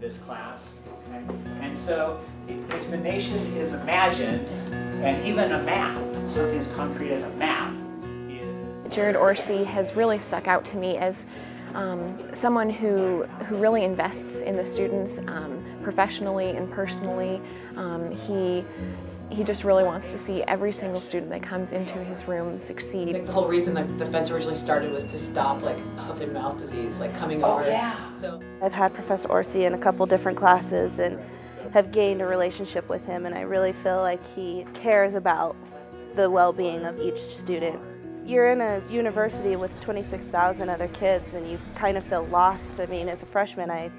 this class. Okay? And so if the nation is imagined, and even a map, something as concrete as a map, is... Jared Orsi has really stuck out to me as um, someone who, who really invests in the students um, professionally and personally. Um, he, he just really wants to see every single student that comes into his room succeed. I think the whole reason that the fence originally started was to stop like hoof and mouth disease, like coming oh, over. Yeah. So I've had Professor Orsi in a couple different classes and have gained a relationship with him and I really feel like he cares about the well-being of each student. You're in a university with 26,000 other kids and you kind of feel lost. I mean, as a freshman, I,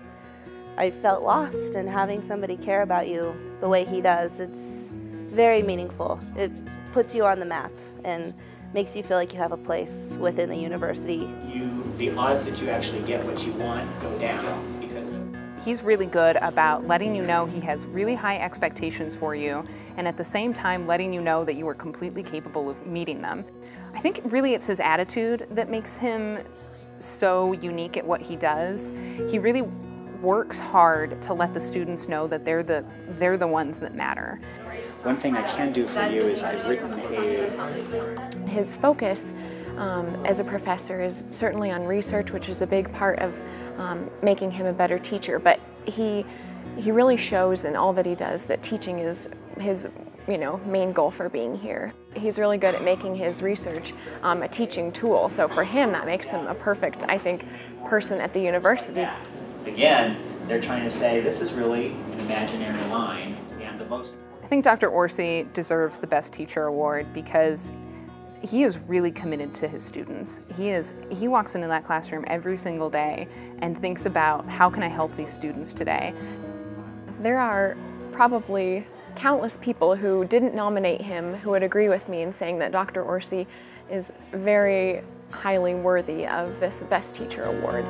I felt lost and having somebody care about you the way he does, it's very meaningful. It puts you on the map and makes you feel like you have a place within the university. You, the odds that you actually get what you want go down because of He's really good about letting you know he has really high expectations for you and at the same time letting you know that you are completely capable of meeting them. I think really it's his attitude that makes him so unique at what he does. He really works hard to let the students know that they're the, they're the ones that matter. One thing I can do for you is I've written a... His focus um, as a professor is certainly on research, which is a big part of um, making him a better teacher, but he, he really shows in all that he does that teaching is his you know, main goal for being here. He's really good at making his research um, a teaching tool, so for him that makes him a perfect, I think, person at the university. Again, they're trying to say this is really an imaginary line, and the most I think Dr. Orsi deserves the Best Teacher Award because he is really committed to his students. He is he walks into that classroom every single day and thinks about how can I help these students today. There are probably countless people who didn't nominate him who would agree with me in saying that Dr. Orsi is very highly worthy of this Best Teacher Award.